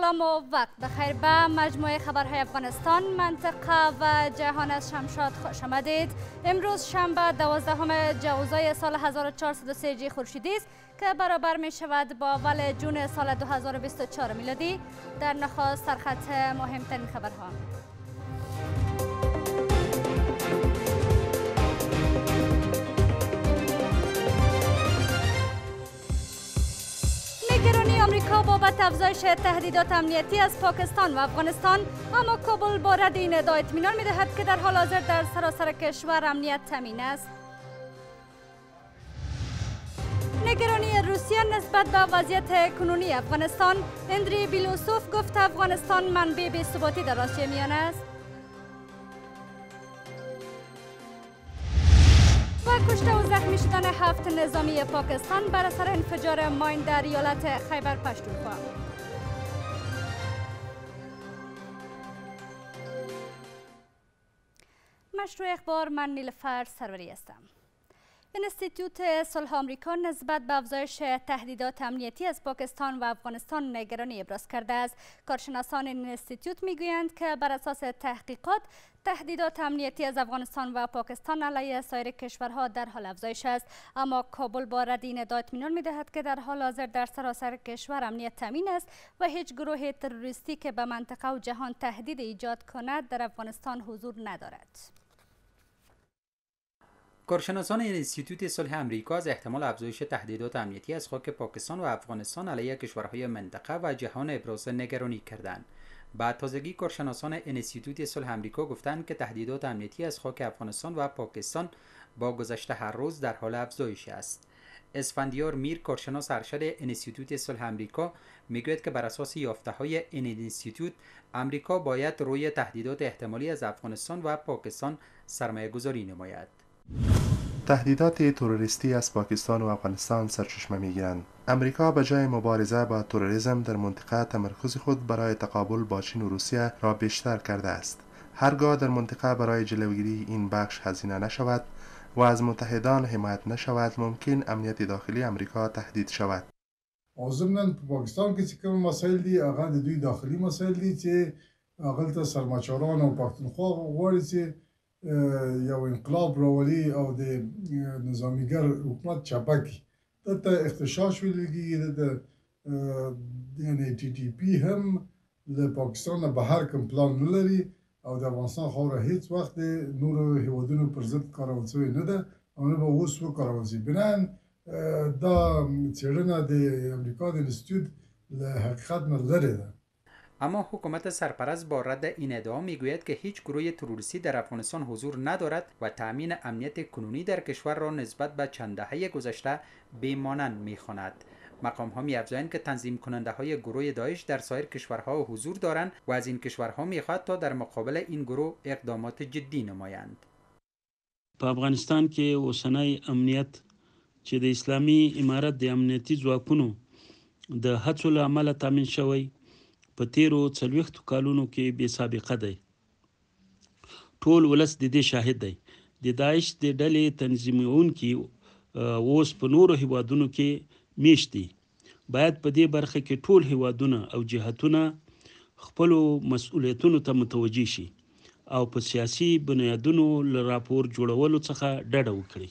سلام و وقت بخیر به مجموعه خبرهای افغانستان منطقه و جهان از شمشاد خوش آمدید. امروز شنبه دوازدهم جوزای سال 1403 خورشیدی است که برابر می شود با اول جون سال 2024 میلادی. در نخواست سرخط مهمترین خبرها. آمریکا بابت افزایش تهدیدات امنیتی از پاکستان و افغانستان اما کابل با رد این ادعا اطمینان می‌دهد که در حال حاضر در سراسر کشور امنیت تامین است. نگرانی روسیه نسبت به وضعیت کنونی افغانستان اندری بیلوسوف گفت افغانستان منبع بی‌ثباتی در آسیا میانه است. کشته و زخمی شدن هفت نظامی پاکستان بر اثر انفجار ماین در ایالت خیبر پشتونخوا مشروع اخبار من نیلفر سروری هستم. انستیتوت صلح آمریکا نسبت به افزایش تهدیدات امنیتی از پاکستان و افغانستان نگرانی ابراز کرده است. کارشناسان این انستیتوت می‌گویند که بر اساس تحقیقات تهدیدات امنیتی از افغانستان و پاکستان علیه سایر کشورها در حال افزایش است. اما کابل با رد این ادعا اطمینان می‌دهد که در حال حاضر در سراسر کشور امنیت تامین است و هیچ گروه تروریستی که به منطقه و جهان تهدید ایجاد کند در افغانستان حضور ندارد. کارشناسان انستیتوت صلح امریکا از احتمال افزایش تهدیدات امنیتی از خاک پاکستان و افغانستان علیه کشورهای منطقه و جهان ابراز نگرانی کردند. بعد تازگی کارشناسان انستیتوت صلح امریکا گفتند که تهدیدات امنیتی از خاک افغانستان و پاکستان با گذشته هر روز در حال افزایش است. اسفندیار میر کارشناس ارشد انستیتوت صلح امریکا می‌گوید که بر اساس یافته های این انستیتوت امریکا باید روی تهدیدات احتمالی از افغانستان و پاکستان سرمایه گذاری نماید. تهدیدات تروریستی از پاکستان و افغانستان سرچشمه می‌گیرند. امریکا به جای مبارزه با تروریسم در منطقه تمرکز خود برای تقابل با چین و روسیه را بیشتر کرده است. هرگاه در منطقه برای جلوگیری این بخش هزینه نشود و از متحدان حمایت نشود ممکن امنیت داخلی امریکا تهدید شود. او ضمن پاکستان کې چې کوم مسایل دي دوی داخلي مسایل دي چې هغه ته سرماچاران او یو انقلاب راولي او د نظامیګر حکومت چپکی دته اختشاش ویل کېږي د یعنی ټي ټي پی هم له پاکستان نه بهر کوم پلان نه لري او د افغانستان خاوره هیڅ وخت د نورو هیوادونو پر ضد کارول شوې نه ده او نه به اوس وکارول شي بنان دا څېړنه د امریکا د انسټیټیوټ له حقیقت نه لري ده اما حکومت سرپرست با رد این ادعا می‌گوید که هیچ گروه تروریستی در افغانستان حضور ندارد و تأمین امنیت کنونی در کشور را نسبت به چند دهه گذشته بیمانند می‌خواند. مقام ها می‌گویند که تنظیم کننده های گروه داعش در سایر کشورها حضور دارند و از این کشورها می‌خواد تا در مقابل این گروه اقدامات جدی نمایند. په افغانستان کې اوسنۍ امنیت چې د اسلامي امارت د امنیتي ځواکونو د هڅو له امله تامین شوی په تیرو څلويختو کالونو کې بې سابقه دی. ټول ولس د دې شاهد دی. د داعش د ډلې تنظیمونکي اوس په نورو هیوادونو کې میشت دي. باید په دې برخه کې ټول هیوادونه او جهتونه خپل مسؤلیتونو ته متوجي شي او په سیاسي بنیادونو ل راپور جوړولو څخه ډډه وکړي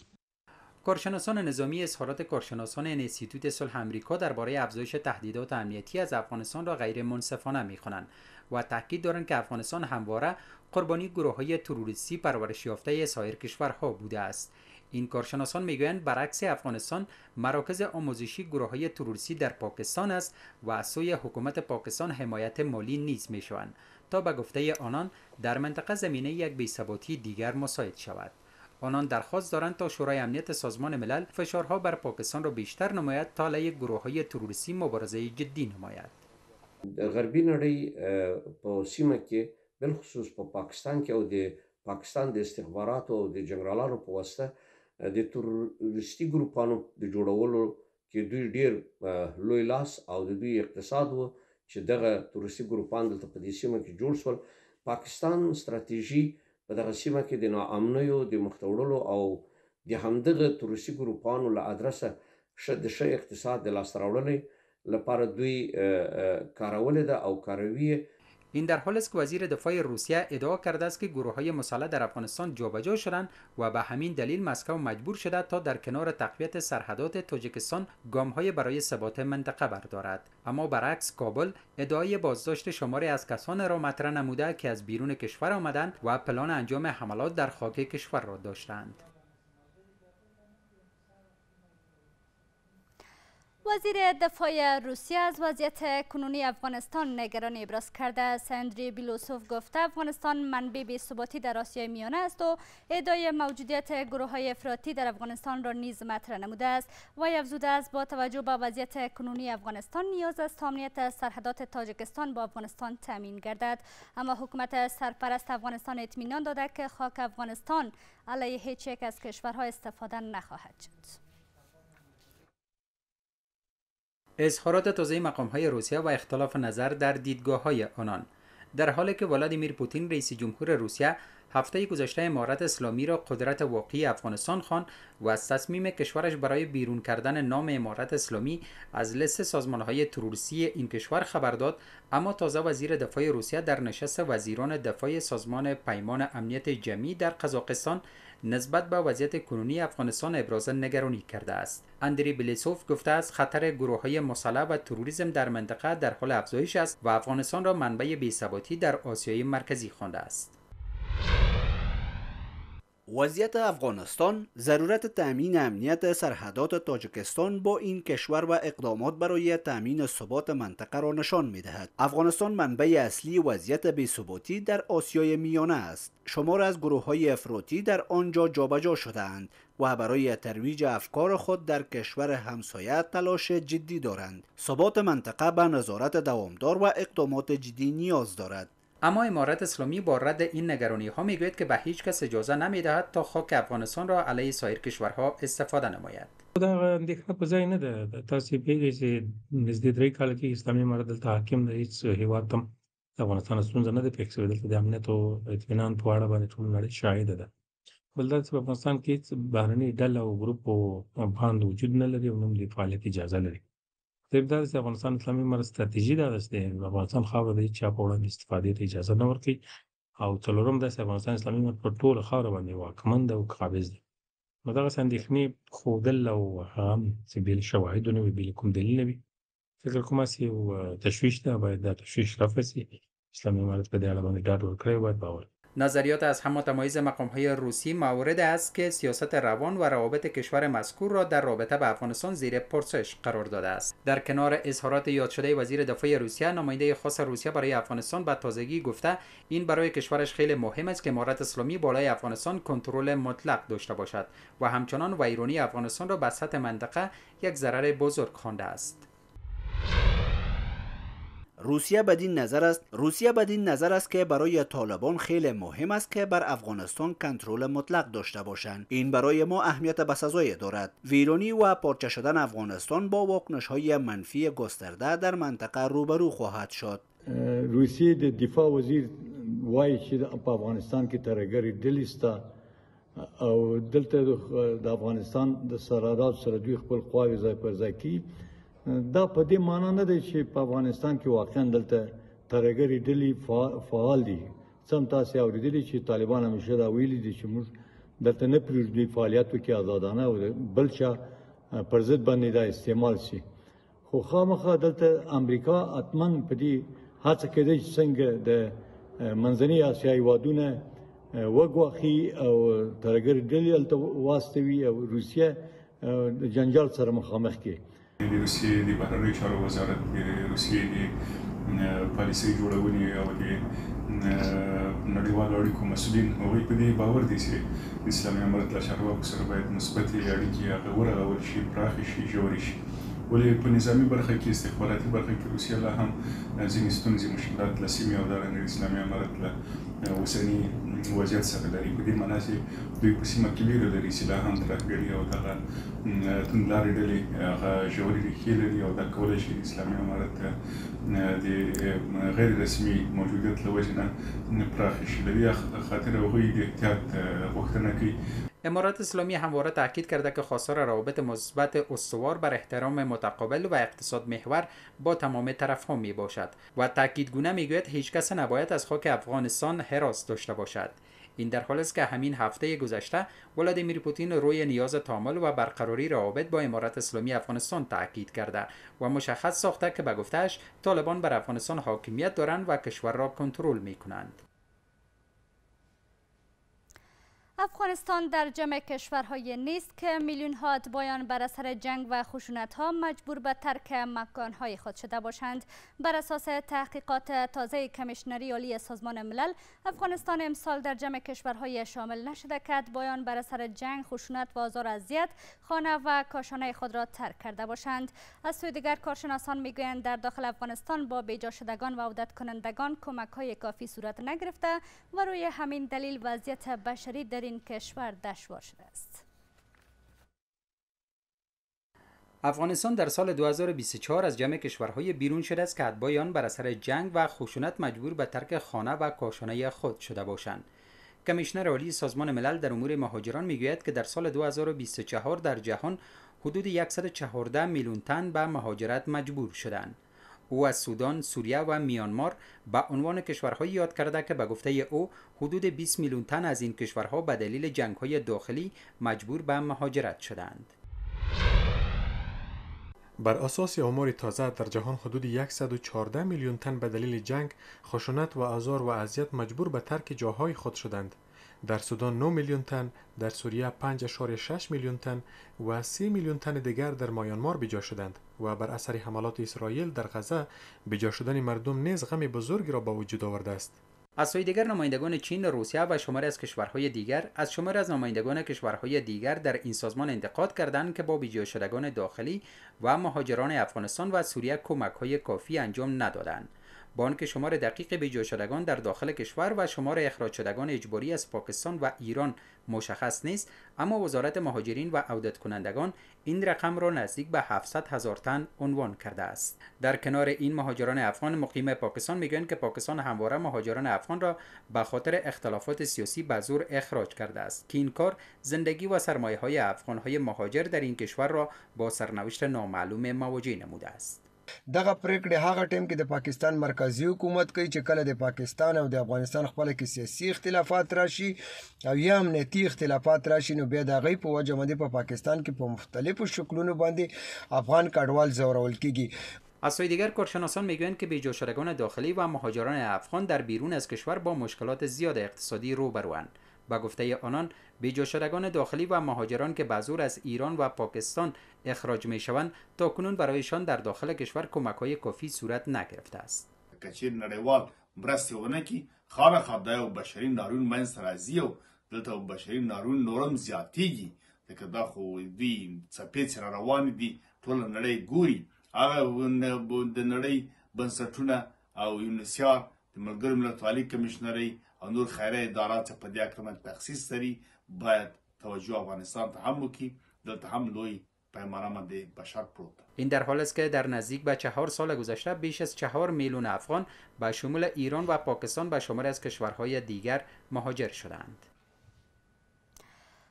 کارشناسان نظامی اظهارات کارشناسان انستیتوت صلح آمریکا درباره افزایش تهدیدات امنیتی از افغانستان را غیر منصفانه می‌خوانند و تاکید دارند که افغانستان همواره قربانی گروه های تروریستی پرورش یافته سایر کشورها بوده است. این کارشناسان می‌گویند برعکس افغانستان مراکز آموزشی گروه های تروریستی در پاکستان است و از سوی حکومت پاکستان حمایت مالی نیز می‌شوند تا به گفته آنان در منطقه زمینه یک بیثباتی دیگر مساعد شود. آنان درخواست دارند تا شورای امنیت سازمان ملل فشارها بر پاکستان را بیشتر نماید تا علیه گروه های تروریستی مبارزه جدی نماید. غربي نړۍ په سیمه کې بل خصوص په پاکستان کې او د پاکستان د استخباراتو او د جنرالانو په واسطه د تروریستي ګروپانو د جوړولو کې دوی ډیر لوی لاس او د دوی اقتصاد وو چې دغه تروریستي ګروپان دلته په دې سیمه کې جوړ شول. پاکستان ستراتیژي په دغه سیمه کې د ناامنیو د مختوړلو او د همدغه تروریستي ګروپانو له ادرسه ش د ش اقتصاد د لاس راوړلې لپاره دوی کارولې ده او کاروي این در حال است که وزیر دفاع روسیه ادعا کرده است که گروه های مسلح در افغانستان جابجا شدند و به همین دلیل مسکو مجبور شده تا در کنار تقویت سرحدات تاجیکستان گام های برای ثبات منطقه بردارد. اما برعکس کابل ادعای بازداشت شماری از کسان را مطرح نموده که از بیرون کشور آمدند و پلان انجام حملات در خاک کشور را داشتند. وزیر دفاع روسیه از وضعیت کنونی افغانستان نگرانی ابراز کرده سندری بیلوسوف گفته افغانستان منبع بی‌ثباتی در آسیای میانه است و ادعای موجودیت گروه های افراطی در افغانستان را نیز مطرح نموده است. و افزوده است با توجه به وضعیت کنونی افغانستان نیاز است امنیت سرحدات تاجکستان با افغانستان تامین گردد. اما حکومت سرپرست افغانستان اطمینان داده که خاک افغانستان علیه هیچ یک از کشورها استفاده نخواهد شد. اظهارات تازه مقام های روسیه و اختلاف نظر در دیدگاه های آنان. در حالی که ولادیمیر پوتین رئیس جمهور روسیه هفته گذشته امارت اسلامی را قدرت واقعی افغانستان خوان و از تصمیم کشورش برای بیرون کردن نام امارت اسلامی از لست سازمان های تروریستی این کشور خبر داد اما تازه وزیر دفاع روسیه در نشست وزیران دفاع سازمان پیمان امنیت جمعی در قزاقستان نسبت به وضعیت کنونی افغانستان ابراز نگرانی کرده است. اندری بلیسوف گفته است خطر گروه های مسلح و تروریسم در منطقه در حال افزایش است و افغانستان را منبع بی‌ثباتی در آسیای مرکزی خوانده است. وضعیت افغانستان ضرورت تأمین امنیت سرحدات تاجکستان با این کشور و اقدامات برای تأمین ثبات منطقه را نشان می دهد. افغانستان منبع اصلی وضعیت بی‌ثباتی در آسیای میانه است. شمار از گروه های افراطی در آنجا جابجا شدهاند و برای ترویج افکار خود در کشور همسایه تلاش جدی دارند. ثبات منطقه به نظارت دوامدار و اقدامات جدی نیاز دارد. اما امارت اسلامی با رد این نگرانی ها میگوید که به هیچ کس اجازه نمیدهد تا خاک افغانستان را علیه سایر کشورها استفاده نماید. دا اندېښنه په ځای نه ده. تاسو پیږئ چې نږدې درې کاله کې اسلامي امارت دلته حاکم دی. هیڅ هیواد ته افغانستان ستونزه نه ده پېښ شوې. دلته د امنیت او اطمینان په اړه باندې ټول نړۍ شاهده ده. بل دا چې په افغانستان کې هیڅ بهرنۍ ډله او ګروپ او باند وجود نه لري او نه د فعالیت اجازه لري طيب دا د افغانستان اسلامي امارت ستراتیژي دا ده چې افغانستان خاوره د چا په وړاندې استفادې ته اجازه نه ورکوي او څلورم دا چې افغانستان اسلامي امارت په ټوله خاوره باندې واکمن ده او قابض ده. نو دغسې اندېښنې ښودل او هغه هم چې بې له شواهدو نه وي بې له کوم دلیل نه وي. فکر کوم هسې یو تشویش ده باید دا تشویش رفع سي. اسلامي امارت په دې اړه باندې ډاډ ورکړی باید باور نظریات از هم متمایز مقام های روسی مورد است که سیاست روان و روابط کشور مذکور را در رابطه به افغانستان زیر پرسش قرار داده است. در کنار اظهارات یاد شده وزیر دفاع روسیه نماینده خاص روسیه برای افغانستان به تازگی گفته این برای کشورش خیلی مهم است که امارت اسلامی بالای افغانستان کنترل مطلق داشته باشد و همچنان ویرانی افغانستان را به سطح منطقه یک ضرر بزرگ خوانده است. روسیه بدین نظر است. روسیه بدین نظر است که برای طالبان خیلی مهم است که بر افغانستان کنترل مطلق داشته باشند. این برای ما اهمیت بسزای دارد. ویرانی و پارچه شدن افغانستان با واکنش های منفی گسترده در منطقه روبرو خواهد شد. روسیه د دفاع وزیر وایي چې په افغانستان کې ترګری دلیستا او دلته د افغانستان د سرحدات سره دوی خپل خواوې ځای پر ځای کی دا په دې معنی نه دی چې په افغانستان کې واقعا دلته ترګری ډلې فعال دي. سم تاسو اوریدلی چې طالبان همیشه دا ویلي دي چې موږ دلته نه پرېږدي فعالیتو کې آزادانه او بل چا پر ضد باندې دا استعمال شي. خو خامخا دلته امریکا اتمن په دې هڅه کوي چې څنګه د منځنۍ اسیا هیوادونه وګواخي او ترګر ډلې الته واستوي او روسیه جنجال سره مخامخ کی د روسیې د بهرنیو چارو وزارت د روسیې د پالیسۍ جوړونې او د نړیوالو اړیکو مسولین هغوی په دې باور دي چې اسلامي امارت له چارواکو سره باید مثبتې اړیکې هغه ورغول شي پراخې شي ژورې شي ولې په نظامی برخه کې استخباراتي برخه کې روسیه لا هم ځینې ستونزې مشکلات له سیمې او دارنګه اسلامي امارت له اوسني وضعیت سره لري په دې معنا چې دوی په سیمه کې ویره لري چې لا هم ترهګري او دغه توندلارې ډلې هغه ژورې ریښې لري او دا کولی شي اسلامي امارت د غیر رسمي موجودیت له وجې نه پراخې شي له دې خاطر هغوی د احتیاط غوښتنه کوي امارات اسلامی همواره تاکید کرده که خواستار روابط مثبت استوار بر احترام متقابل و اقتصاد محور با تمام طرفها می باشد و تاکیدگونه می‌گوید هیچ کس نباید از خاک افغانستان حراس داشته باشد این در حال است که همین هفته گذشته ولادیمیر پوتین روی نیاز تامل و برقراری روابط با امارات اسلامی افغانستان تاکید کرده و مشخص ساخته که به گفتهش طالبان بر افغانستان حاکمیت دارند و کشور را کنترل می کنند. افغانستان در جمع کشورهای نیست که میلیون ها اتباعان بر اثر جنگ و خشونت ها مجبور به ترک مکانهای خود شده باشند. بر اساس تحقیقات تازه کمیشنری عالی سازمان ملل افغانستان امسال در جمع کشورهای شامل نشده که اتباعان بر اثر جنگ خشونت و آزار اذیت خانه و کاشانه خود را ترک کرده باشند. از سوی دیگر کارشناسان می‌گویند در داخل افغانستان با بیجا شدگان و عودت کنندگان کمک های کافی صورت نگرفته و روی همین دلیل وضعیت بشری در این کشور دشوار شده است. افغانستان در سال 2024 از جمع کشورهای بیرون شده است که اتباع آن بر اثر جنگ و خشونت مجبور به ترک خانه و کاشانه خود شده باشند. کمیشنر عالی سازمان ملل در امور مهاجران می‌گوید که در سال 2024 در جهان حدود 114 میلیون تن به مهاجرت مجبور شدند. او از سودان، سوریه و میانمار به عنوان کشورهایی یاد کرده که به گفته او حدود 20 میلیون تن از این کشورها به دلیل جنگ‌های داخلی مجبور به مهاجرت شدند. بر اساس آمار تازه در جهان حدود 114 میلیون تن به دلیل جنگ، خشونت و آزار و اذیت مجبور به ترک جاهای خود شدند. در سودان 9 میلیون تن، در سوریه 5.6 میلیون تن و 3 میلیون تن دیگر در مایانمار بجا شدند و بر اثر حملات اسرائیل در غزه بجا شدن مردم نیز غم بزرگی را به وجود آورده است. از سوی دیگر نمایندگان چین، روسیه و شماری از کشورهای دیگر از شمار از نمایندگان کشورهای دیگر در این سازمان انتقاد کردند که با بیجا شدگان داخلی و مهاجران افغانستان و سوریه کمک های کافی انجام ندادند. با آنکه شمار دقیق بیجا شدگان در داخل کشور و شمار اخراج شدگان اجباری از پاکستان و ایران مشخص نیست اما وزارت مهاجرین و عودت کنندگان این رقم را نزدیک به 700 هزار تن عنوان کرده است. در کنار این مهاجران افغان مقیم پاکستان می‌گویند که پاکستان همواره مهاجران افغان را به خاطر اختلافات سیاسی به زور اخراج کرده است که این کار زندگی و سرمایه های افغان های مهاجر در این کشور را با سرنوشت نامعلوم مواجه نموده است. دغه پریکړې هغه ټیم کې د پاکستان مرکزی حکومت کوي چې کله د پاکستان او د افغانستان خپل کې سیاسي اختلافات راشي او یا امنیتي اختلافات راشي نو بیا د غي په وجه باندې په پاکستان کې په مختلفو شکلونو باندې افغان کډوال زورول کیږي. از سوی دیگر کارشناسان میگویند که بیجا شدگان داخلی و مهاجران افغان در بیرون از کشور با مشکلات زیاد اقتصادی روبروند به گفته آنان بیجا شدگان داخلی و مهاجران که بزور از ایران و پاکستان اخراج می شوند تا کنون برایشان در داخل کشور کمک های کافی صورت نگرفته است. کچیر نړیوال مرستې ونه کی خامخا د یو بشري نارون منځ راځي او دلته بشري نارون نورم زیاتیږي ځکه دا خو دوی څپې سره روان دي ټول نړۍ ګوري. هغه د نړۍ بنسټونه او یونیسیار د ملګرو ملتونو کمیشنري او نور خیریه ادارات په دې اکرمه تخصیص لري باید توجه افغانستان ته هم وکړي دلته هم لوی پیمانه بشر پروت این در حال است که در نزدیک به چهار سال گذشته بیش از چهار میلیون افغان به شمول ایران و پاکستان به شمار از کشورهای دیگر مهاجر شدند.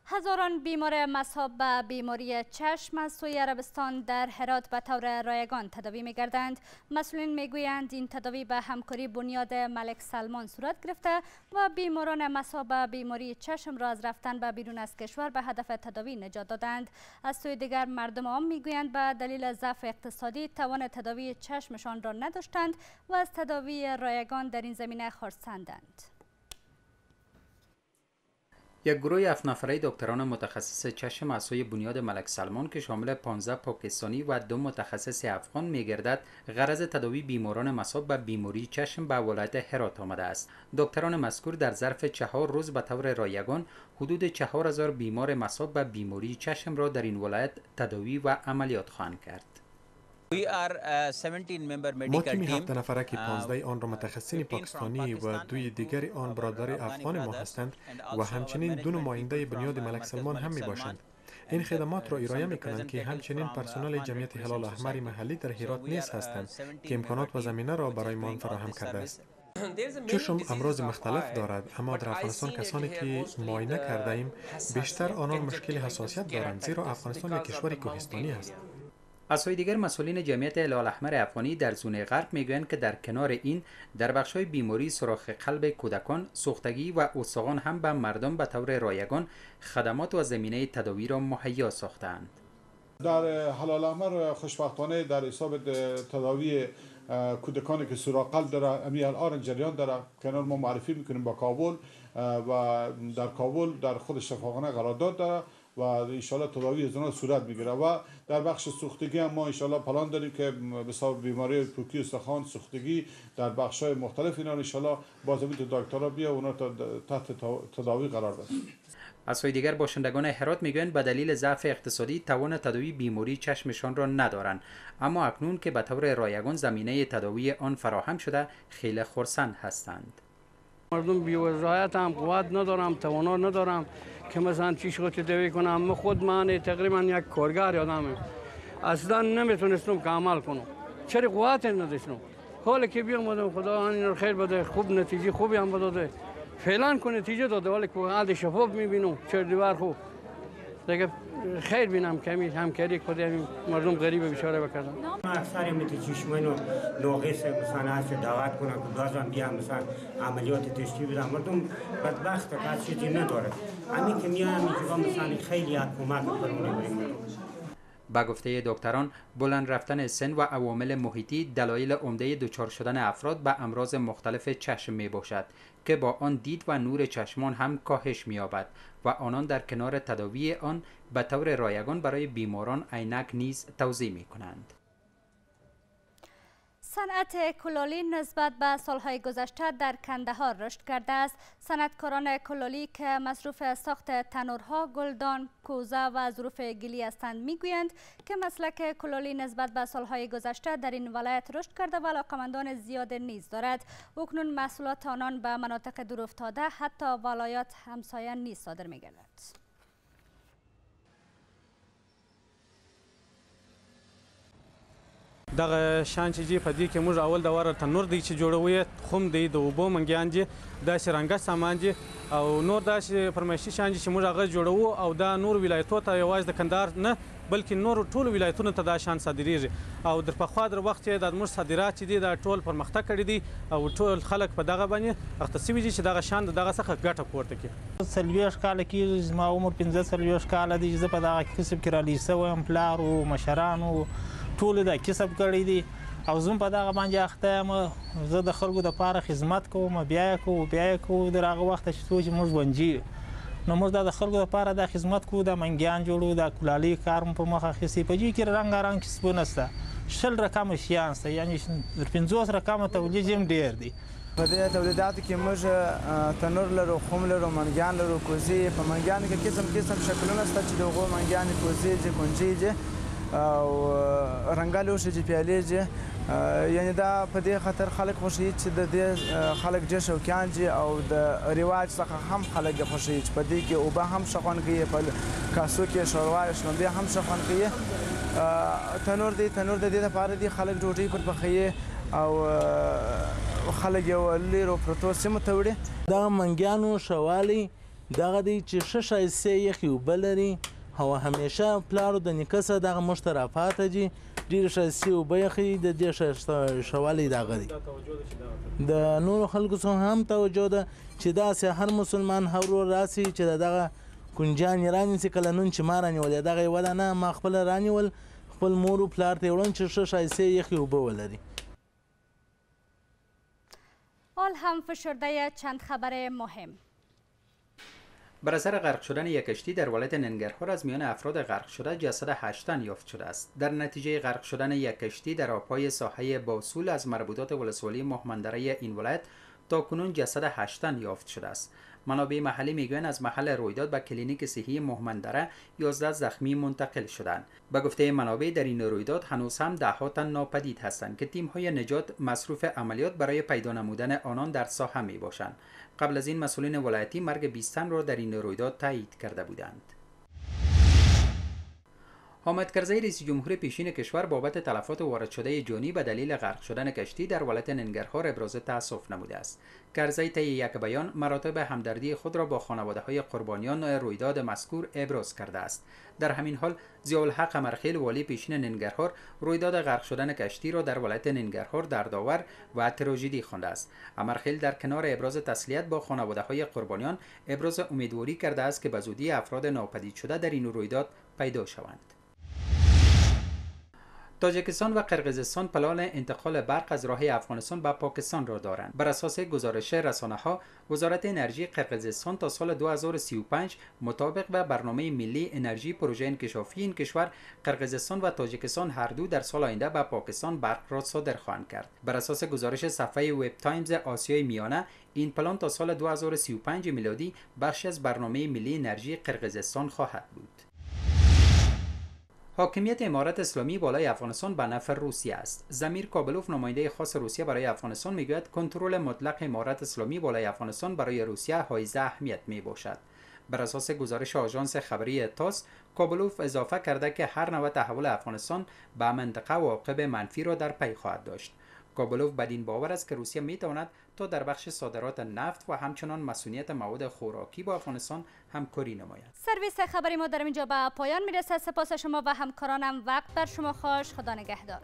هزاران بیمار مصاب به بیماری چشم از سوی عربستان در هرات به طور رایگان تداوی می گردند. مسئولین می گویند این تداوی به همکاری بنیاد ملک سلمان صورت گرفته و بیماران مصاب به بیماری چشم را از رفتن به بیرون از کشور به هدف تداوی نجات دادند. از سوی دیگر مردم عام می گویند به دلیل ضعف اقتصادی توان تداوی چشمشان را نداشتند و از تداوی رایگان در این زمینه خرسندند. یک گروه هفت نفره دکتران متخصص چشم از سوی بنیاد ملک سلمان که شامل 15 پاکستانی و دو متخصص افغان میگردد غرض تداوی بیماران مصاب به بیماری چشم به ولایت هرات آمده است. دکتران مذکور در ظرف چهار روز به طور رایگان حدود 4000 بیمار مصاب به بیماری چشم را در این ولایت تداوی و عملیات خواهند کرد. ما تیمی هفت نفره که پانزده آن را متخصصین پاکستانی و دوی دیگر آن برادر افغان ما هستند و همچنین دو نماینده بنیاد ملک سلمان هم می باشند این خدمات را ارائه می کنند که همچنین پرسنل جمعیت هلال احمر محلی در هرات نیز هستند که امکانات و زمینه را برای ما فراهم کرده است. چشم امراض مختلف دارد اما در افغانستان کسانی که معاینه کرده ایم بیشتر آنان مشکل حساسیت دارند زیرا افغانستان یک کشور کوهستانی است از سوی دیگر مسئولین جمعیت هلال احمر افغانی در زون غرب می‌گویند که در کنار این در بخش های بیماری سراخ قلب کودکان سوختگی و استخوان هم به مردم به طور رایگان خدمات و زمینه تداوی را مهیا ساختند در هلال احمر خوشبختانه در حساب تداوی کودکانی که سوراخ قلب داره امی الان جریان داره. کنار ما معرفی می‌کنیم با کابل و در کابل در خود شفاخانه قرارداد داره. و انشالله تداوی از صورت می‌گیره و در بخش سوختگی هم ما انشالله پلان داریم که به بیماری پوکی استخوان سوختگی در بخش های مختلف اینا انشالله بازمی تو دکترها بیا اونا تحت تداوی قرار بده از سوی دیگر باشندگان هرات می‌گویند به دلیل ضعف اقتصادی توان تداوی بیماری چشمشان را ندارند. اما اکنون که به طور رایگان زمینه تداوی آن فراهم شده خیلی خرسند هستند. مردم بیوزایت هم قوت ندارم توانا ندارم که مثلا چی شد تداوی کنم. من خود من تقریبا یک کارگر آدمم. اصلا نمی‌تونستم که عمل کنم. چرا قوت نداشتم؟ حالا که بیام خدا این رو خیر بده خوب نتیجه خوبی هم بده فعلا که نتیجه داده ولی که حد شفاف می‌بینم. چرا دیوار خوب؟ دیگه خیر بینم کمی همکاری خود مردم غریب بیچاره بکردم ما اکثر میت چشمانو ناقص مثلا هست دعوت کنم که بازم بیا مثلا عملیات تشکیل بدم. مردم بدبخت که چیزی نداره. همین که میان میگم مثلا خیلی کمک کنم با گفته دکتران بلند رفتن سن و عوامل محیطی دلایل عمده دچار شدن افراد به امراض مختلف چشم می باشد که با آن دید و نور چشمان هم کاهش می یابد و آنان در کنار تداوی آن به طور رایگان برای بیماران عینک نیز توضیح می کنند. صنعت کلالی نسبت به سالهای گذشته در کندهار رشد کرده است. صنعتکاران کلالی که مصروف ساخت تنورها گلدان کوزه و ظروف گلی هستند می‌گویند که مسلک کلالی نسبت به سالهای گذشته در این ولایت رشد کرده و علاقمندان زیاد نیز دارد. اکنون محصولات آنان به مناطق دورافتاده حتی ولایات همسایه نیز صادر میگردد. دغه شان چې په دې کې موږ اول د وره تنور دی چې جوړوي خوم دی د اوبو منګیان دي دا شرنګه سامان دي او نور دا فرمایشي شان چې موږ هغه جوړو او دا نور ولایتو ته یوازې د کندهار نه بلکې نور ټول ولایتونو ته دا شان صادریږي. او در په خوا در وخت د موږ صادرات دي دا ټول پرمختګ کړی دي او ټول خلک په دغه باندې اختصي وي چې دغه شان دغه څخه ګټه پورته کړي. سلويش کال کې زما عمر 15 سلويش کال دي چې په دغه کسب کې را لیسه وم پلار او مشران او ټول د کسب کړی دي او زم په دغه باندې اخته یم. زه د خلکو د پاره خدمت کوم بیا کوم بیا کوم. د هغه وخت چې څو موږ ونجي نو موږ د خلکو لپاره د خدمت کوو د منګیان جوړو د کولالي کار په مخه خسي په جې کې رنگ رنگ کسبونه سته شل رقم شیان سته یعنی در 50 رقم تولید هم ډیر دي په دې تولیداتو کې موږ تنور لرو خوم لرو منګیان لرو کوزي په منګیان کې قسم قسم شکلونه ست چې دغه منګیان کوزي چې کونجي او رنګالو شي پیالې یعنی دا په دې خاطر خلک خوشي چې د دې خلک ډېر شوقیان دي او د ریواج څخه هم خلک خوشي چې په دې کې او به هم شخون کوي په کاسو کې شوروا شلومبیا هم شخون کوي. تنور دی تنور د دې لپاره دی خلک ډوډۍ پر پخې او خلک یو لیرو پروتو سیمه ته وړي. دا منګیانو شوالي دغه دی چې ششه یې یخي وبلري هو همیشه پلارو د نیکه سره دغه موږ ته راپاته دي. ډېرې ښایستې اوبه یې ښیي د دې ښایسته ښوالی د هغه دی د نورو خلکو څخه هم توجه ده چې داسې هر مسلمان هر ورور راسي چې دغه کنجان یې رانیسي کله نن چې ما رانیولې دغه یې وده نه ما خپله رانیول خپل مور و پلار ته یې وړم چې ښه ښایستې یخې اوبه ولري. حال هم فشرده چند خبر مهم. بر اثر غرق شدن یک کشتی در ولایت ننگرهار از میان افراد غرق شده جسد هشتن یافت شده است. در نتیجه غرق شدن یک کشتی در آبهای ساحه باسول از مربوطات ولسوالی مهمندره این ولایت تا کنون جسد هشتن یافت شده است. منابع محلی می‌گویند از محل رویداد به کلینیک صحی مهمندره 11 زخمی منتقل شدند. به گفته منابع در این رویداد هنوز هم ده تن ناپدید هستند که تیم های نجات مصروف عملیات برای پیدا نمودن آنان در ساحه می باشند قبل از این مسئولین ولایتی مرگ 20 تن را در این رویداد تایید کرده بودند. حامد کرزی رئیس جمهور پیشین کشور بابت تلفات وارد شده جانی به دلیل غرق شدن کشتی در ولایت ننگرهار ابراز تاسف نموده است. کرزی طی یک بیان مراتب همدردی خود را با خانواده های قربانیان رویداد مذکور ابراز کرده است. در همین حال ضیاءالحق امرخیل والی پیشین ننگرهار رویداد غرق شدن کشتی را در ولایت ننگرهار دردآور و تراژدی خوانده است. امرخیل در کنار ابراز تسلیت با خانواده های قربانیان ابراز امیدواری کرده است که به زودی افراد ناپدید شده در این رویداد پیدا شوند. تاجیکستان و قرقیزستان پلان انتقال برق از راه افغانستان به پاکستان را دارند. بر اساس گزارش رسانه ها وزارت انرژی قرقیزستان تا سال 2035 مطابق به برنامه ملی انرژی پروژه انکشافی این کشور قرقیزستان و تاجیکستان هر دو در سال آینده به پاکستان برق را صادر خواهند کرد. بر اساس گزارش صفحه وب تایمز آسیای میانه این پلان تا سال 2035 میلادی بخشی از برنامه ملی انرژی قرقیزستان خواهد بود. حاکمیت امارت اسلامی بالای افغانستان به نفع روسیه است. زمیر کابلوف نماینده خاص روسیه برای افغانستان می‌گوید کنترل مطلق امارت اسلامی بالای افغانستان برای روسیه حائز اهمیت می باشد بر اساس گزارش آژانس خبری تاس کابلوف اضافه کرده که هر نوع تحول افغانستان به منطقه واقع منفی را در پی خواهد داشت. کابلوف بدین باور است که روسیه می تواند تا در بخش صادرات نفت و همچنان مسئولیت مواد خوراکی با افغانستان همکاری نماید. سرویس خبری ما در اینجا به پایان می‌رسد. سپاس شما و همکارانم. وقت بر شما خوش خدا نگهدار.